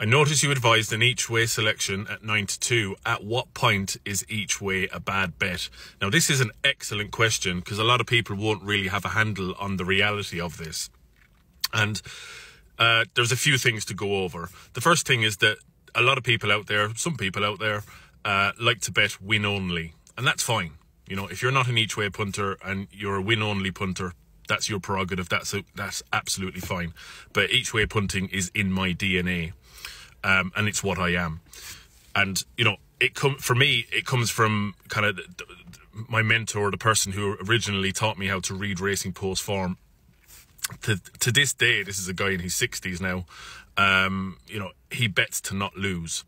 I notice you advised an each way selection at 9 to 2. At what point is each way a bad bet? Now, this is an excellent question because a lot of people won't really have a handle on the reality of this. And uh, there's a few things to go over. The first thing is that a lot of people out there, some people out there, uh, like to bet win only. And that's fine. You know, if you're not an each way punter and you're a win only punter, that's your prerogative. That's a, that's absolutely fine. But each way punting is in my DNA um, and it's what I am. And you know, it come for me. It comes from kind of my mentor, the person who originally taught me how to read Racing Post form. To to this day, this is a guy in his sixties now. Um, you know, he bets to not lose,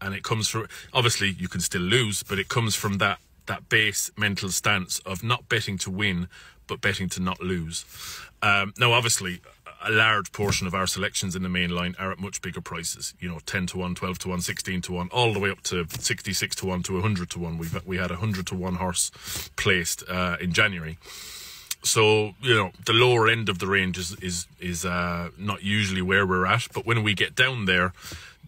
and it comes from obviously you can still lose, but it comes from that that base mental stance of not betting to win, but betting to not lose. Um, now, obviously, a large portion of our selections in the main line are at much bigger prices. You know, 10 to 1, 12 to 1, 16 to 1, all the way up to 66 to 1 to 100 to 1. We've, we had a 100 to 1 horse placed uh, in January. So, you know, the lower end of the range is, is, is uh, not usually where we're at. But when we get down there,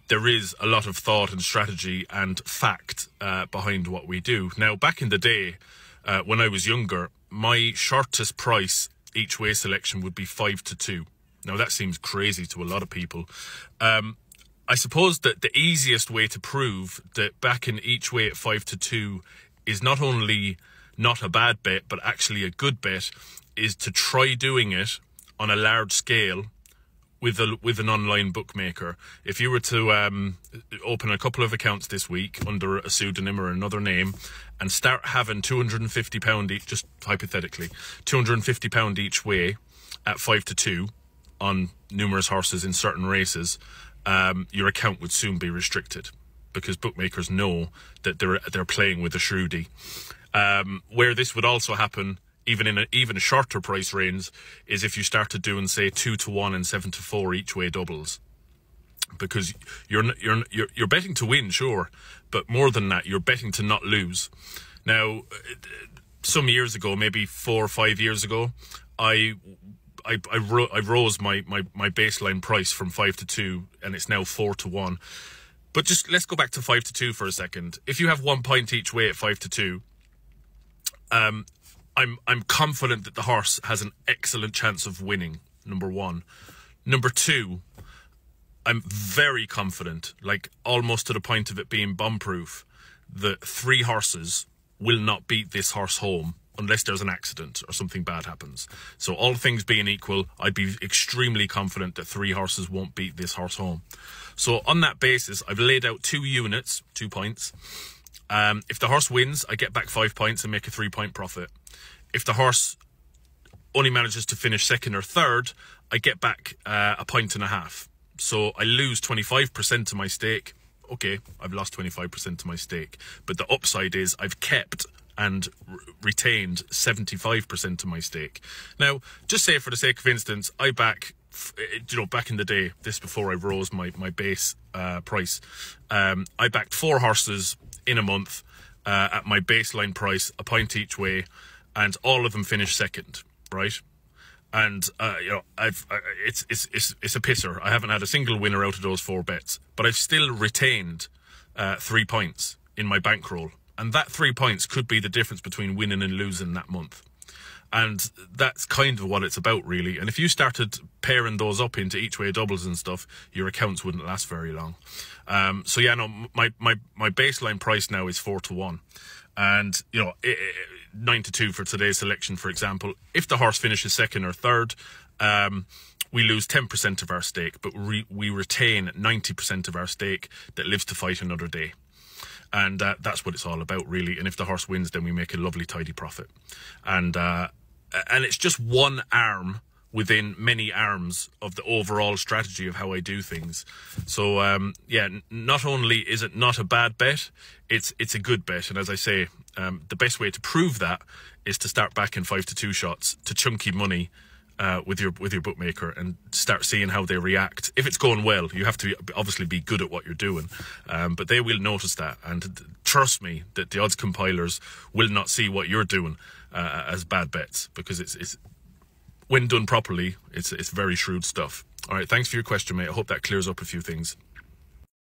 there is a lot of thought and strategy and fact uh, behind what we do. Now, back in the day, uh, when I was younger, my shortest price each way selection would be five to two. Now, that seems crazy to a lot of people. Um, I suppose that the easiest way to prove that backing each way at 5 to 2 is not only not a bad bet, but actually a good bet, is to try doing it on a large scale with a with an online bookmaker. If you were to um, open a couple of accounts this week under a pseudonym or another name, and start having two hundred and fifty pound each, just hypothetically, two hundred and fifty pound each way at five to two, on numerous horses in certain races, um, your account would soon be restricted because bookmakers know that they're they're playing with a shrewdy. Um, where this would also happen, even in a even shorter price range, is if you started doing say two to one and seven to four each way doubles, because you're you're you're you're betting to win, sure, but more than that, you're betting to not lose. Now, some years ago, maybe four or five years ago, I I I, ro- I rose my, my my baseline price from five to two, and it's now four to one. But just let's go back to five to two for a second. If you have one point each way at five to two, um, I'm I'm confident that the horse has an excellent chance of winning. Number one, number two, I'm very confident, like almost to the point of it being bomb proof, that three horses will not beat this horse home unless there's an accident or something bad happens. So all things being equal, I'd be extremely confident that three horses won't beat this horse home. So on that basis, I've laid out two units, two points. Um, if the horse wins, I get back five points and make a three point profit. If the horse only manages to finish second or third, I get back uh, a point and a half. So I lose 25% to my stake. Okay, I've lost 25% to my stake. But the upside is I've kept and retained 75% of my stake. Now, just say for the sake of instance, I back, eh, you know, back in the day, this before I rose my, my base uh, price, um, I backed four horses in a month uh, at my baseline price, a point each way, and all of them finished second, right? And uh, you know, I've uh, it's it's it's it's a pisser. I haven't had a single winner out of those four bets, but I've still retained uh, three points in my bankroll and that three points could be the difference between winning and losing that month. And that's kind of what it's about, really. And if you started pairing those up into each way doubles and stuff, your accounts wouldn't last very long. Um, so yeah, no, my, my, my baseline price now is four to one. And, you know, it, it, nine to two for today's selection, for example. If the horse finishes second or third, um, we lose 10% of our stake, but we, we retain 90% of our stake that lives to fight another day and uh, that's what it's all about really and if the horse wins then we make a lovely tidy profit and uh, and it's just one arm within many arms of the overall strategy of how I do things. So um, yeah, not only is it not a bad bet, it's it's a good bet. And as I say, um, the best way to prove that is to start backing five to two shots to chunky money uh, with your with your bookmaker and start seeing how they react. If it's going well, you have to obviously be good at what you're doing, um, but they will notice that. And trust me, that the odds compilers will not see what you're doing uh, as bad bets because it's it's when done properly, it's it's very shrewd stuff. All right, thanks for your question, mate. I hope that clears up a few things.